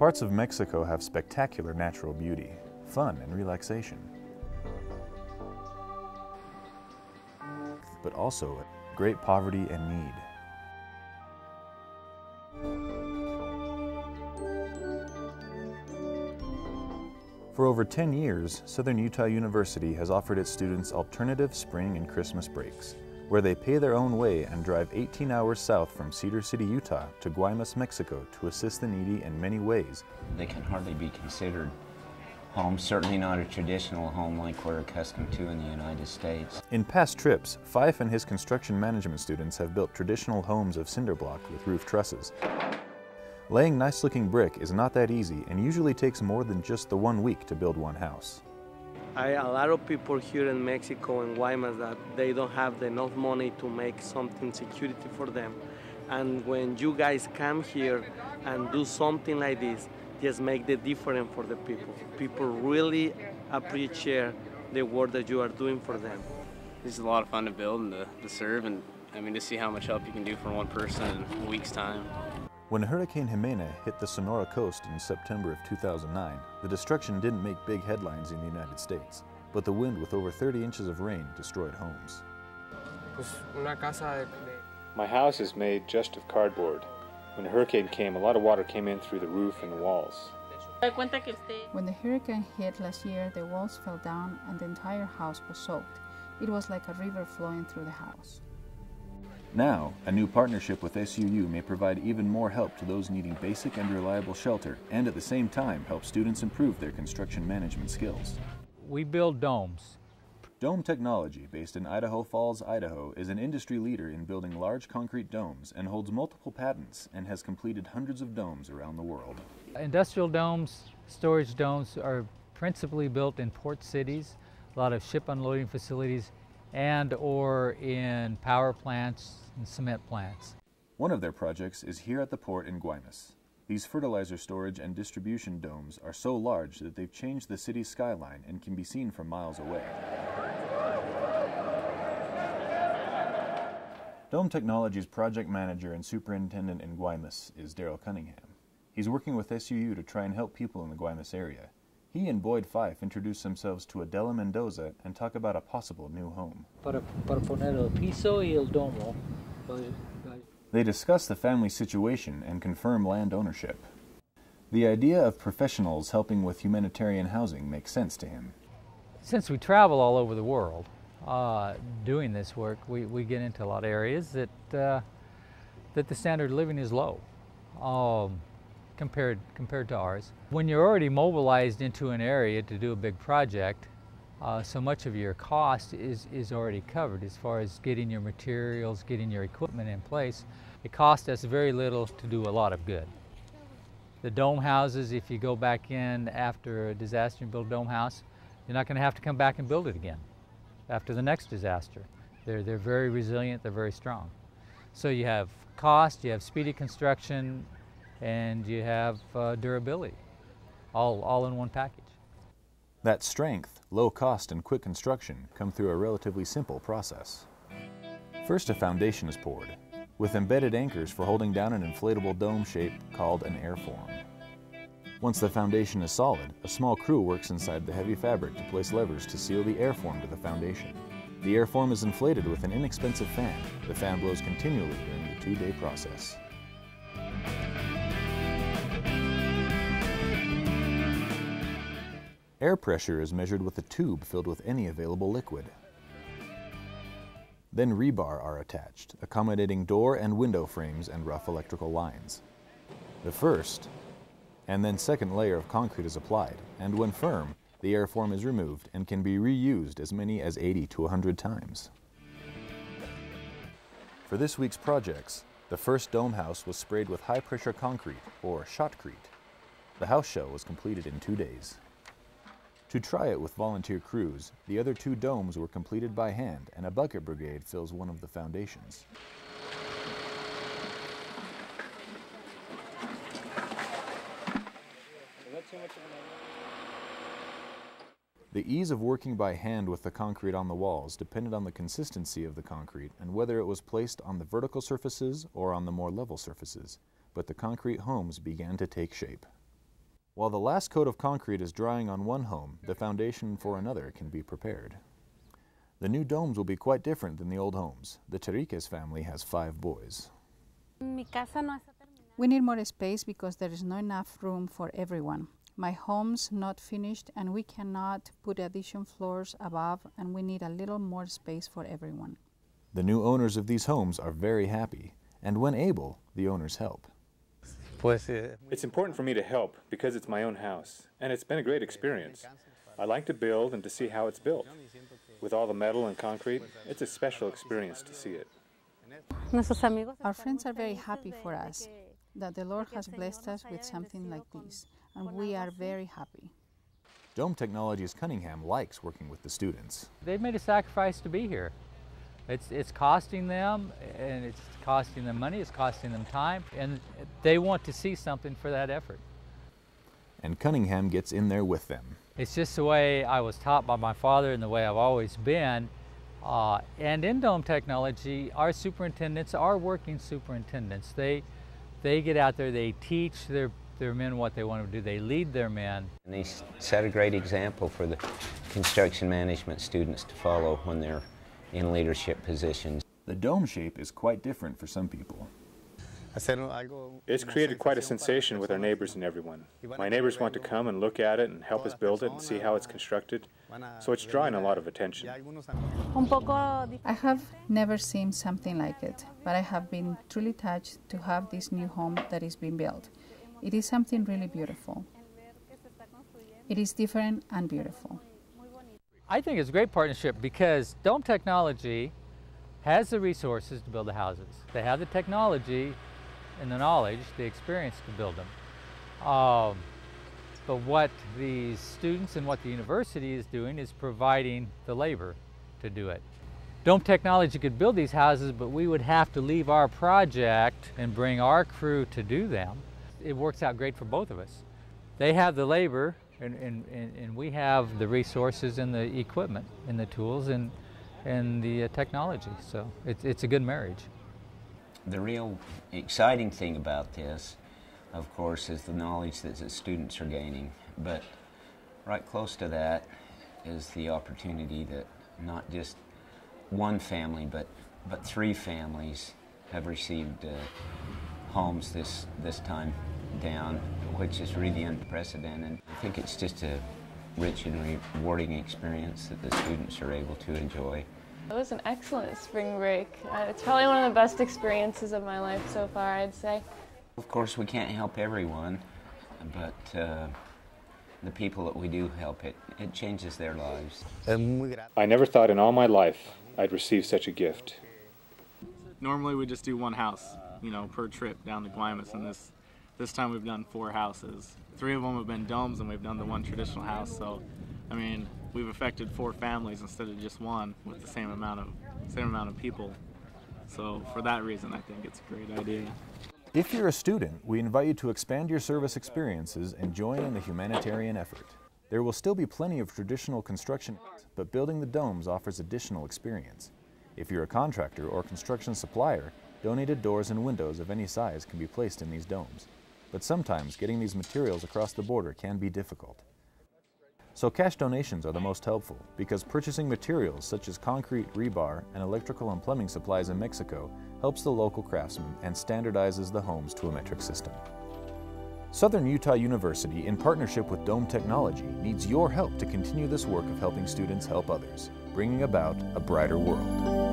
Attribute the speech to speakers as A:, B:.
A: Parts of Mexico have spectacular natural beauty, fun, and relaxation. But also great poverty and need. For over 10 years, Southern Utah University has offered its students alternative spring and Christmas breaks, where they pay their own way and drive 18 hours south from Cedar City, Utah to Guaymas, Mexico to assist the needy in many ways.
B: They can hardly be considered home, certainly not a traditional home like we're accustomed to in the United States.
A: In past trips, Fife and his construction management students have built traditional homes of cinder block with roof trusses. Laying nice looking brick is not that easy and usually takes more than just the one week to build one house.
C: I, a lot of people here in Mexico and Guaymas that they don't have enough money to make something security for them. And when you guys come here and do something like this, just make the difference for the people. People really appreciate the work that you are doing for them.
D: This is a lot of fun to build and to, to serve and I mean to see how much help you can do for one person in a week's time.
A: When Hurricane Jimena hit the Sonora coast in September of 2009, the destruction didn't make big headlines in the United States, but the wind with over 30 inches of rain destroyed homes.
E: My house is made just of cardboard. When the hurricane came, a lot of water came in through the roof and the walls.
F: When the hurricane hit last year, the walls fell down and the entire house was soaked. It was like a river flowing through the house.
A: Now, a new partnership with SUU may provide even more help to those needing basic and reliable shelter and at the same time help students improve their construction management skills.
G: We build domes.
A: Dome Technology, based in Idaho Falls, Idaho, is an industry leader in building large concrete domes and holds multiple patents and has completed hundreds of domes around the world.
G: Industrial domes, storage domes are principally built in port cities, a lot of ship unloading facilities, and or in power plants and cement plants.
A: One of their projects is here at the port in Guaymas. These fertilizer storage and distribution domes are so large that they've changed the city's skyline and can be seen from miles away. Dome Technologies project manager and superintendent in Guaymas is Daryl Cunningham. He's working with SUU to try and help people in the Guaymas area. He and Boyd Fife introduce themselves to Adela Mendoza and talk about a possible new home.
H: Para, para poner el piso y el domo.
A: They discuss the family situation and confirm land ownership. The idea of professionals helping with humanitarian housing makes sense to him.
G: Since we travel all over the world uh, doing this work, we, we get into a lot of areas that, uh, that the standard of living is low. Um, compared, compared to ours. When you're already mobilized into an area to do a big project, uh, so much of your cost is, is already covered as far as getting your materials, getting your equipment in place. It costs us very little to do a lot of good. The dome houses, if you go back in after a disaster and build a dome house, you're not going to have to come back and build it again after the next disaster. They're, they're very resilient, they're very strong. So you have cost, you have speedy construction, and you have uh, durability, all, all in one package.
A: That strength, low cost, and quick construction come through a relatively simple process. First, a foundation is poured, with embedded anchors for holding down an inflatable dome shape called an airform. Once the foundation is solid, a small crew works inside the heavy fabric to place levers to seal the airform to the foundation. The airform is inflated with an inexpensive fan. The fan blows continually during the two-day process. Air pressure is measured with a tube filled with any available liquid. Then rebar are attached, accommodating door and window frames and rough electrical lines. The first and then second layer of concrete is applied, and when firm, the airform is removed and can be reused as many as 80 to 100 times. For this week's projects, the first dome house was sprayed with high-pressure concrete, or shotcrete. The house shell was completed in two days. To try it with volunteer crews, the other two domes were completed by hand and a bucket brigade fills one of the foundations. The ease of working by hand with the concrete on the walls depended on the consistency of the concrete and whether it was placed on the vertical surfaces or on the more level surfaces, but the concrete homes began to take shape. While the last coat of concrete is drying on one home, the foundation for another can be prepared. The new domes will be quite different than the old homes. The Terriquez family has five boys.
F: We need more space because there is not enough room for everyone. My home's not finished and we cannot put addition floors above and we need a little more space for everyone.
A: The new owners of these homes are very happy, and when able, the owners help.
E: Eh, it's important for me to help because it's my own house, and it's been a great experience. I like to build and to see how it's built. With all the metal and concrete, it's a special experience to see it.
F: Our friends are very happy for us that the Lord has blessed us with something like this, and we are very happy.
A: Dome Technologies Cunningham likes working with the students.
G: They've made a sacrifice to be here. It's, it's costing them, and it's costing them money, it's costing them time, and they want to see something for that effort.
A: And Cunningham gets in there with them.
G: It's just the way I was taught by my father and the way I've always been. Uh, and in Dome Technology, our superintendents are working superintendents. They, they get out there, they teach their, their men what they want to do, they lead their men.
B: And they set a great example for the construction management students to follow when they're in leadership positions.
A: The dome shape is quite different for some people.
E: It's created quite a sensation with our neighbors and everyone. My neighbors want to come and look at it and help us build it and see how it's constructed, so it's drawing a lot of attention.
F: I have never seen something like it, but I have been truly touched to have this new home that is being built. It is something really beautiful. It is different and beautiful.
G: I think it's a great partnership because Dome Technology has the resources to build the houses. They have the technology and the knowledge, the experience to build them. Um, but what the students and what the university is doing is providing the labor to do it. Dome Technology could build these houses, but we would have to leave our project and bring our crew to do them. It works out great for both of us. They have the labor and, and, and we have the resources and the equipment and the tools and, and the uh, technology. So it's, it's a good marriage.
B: The real exciting thing about this, of course, is the knowledge that the students are gaining. But right close to that is the opportunity that not just one family, but, but three families have received uh, homes this, this time down, which is really unprecedented. I think it's just a rich and rewarding experience that the students are able to enjoy.
I: It was an excellent spring break. Uh, it's probably one of the best experiences of my life so far, I'd say.
B: Of course, we can't help everyone, but uh, the people that we do help, it, it changes their lives.
E: I never thought in all my life I'd receive such a gift.
J: Normally we just do one house, you know, per trip down to Guaymas, and this this time we've done four houses. Three of them have been domes, and we've done the one traditional house. So, I mean, we've affected four families instead of just one with the same amount of same amount of people. So, for that reason, I think it's a great idea.
A: If you're a student, we invite you to expand your service experiences and join in the humanitarian effort. There will still be plenty of traditional construction, but building the domes offers additional experience. If you're a contractor or construction supplier, donated doors and windows of any size can be placed in these domes but sometimes getting these materials across the border can be difficult. So cash donations are the most helpful because purchasing materials such as concrete, rebar, and electrical and plumbing supplies in Mexico helps the local craftsmen and standardizes the homes to a metric system. Southern Utah University, in partnership with Dome Technology, needs your help to continue this work of helping students help others, bringing about a brighter world.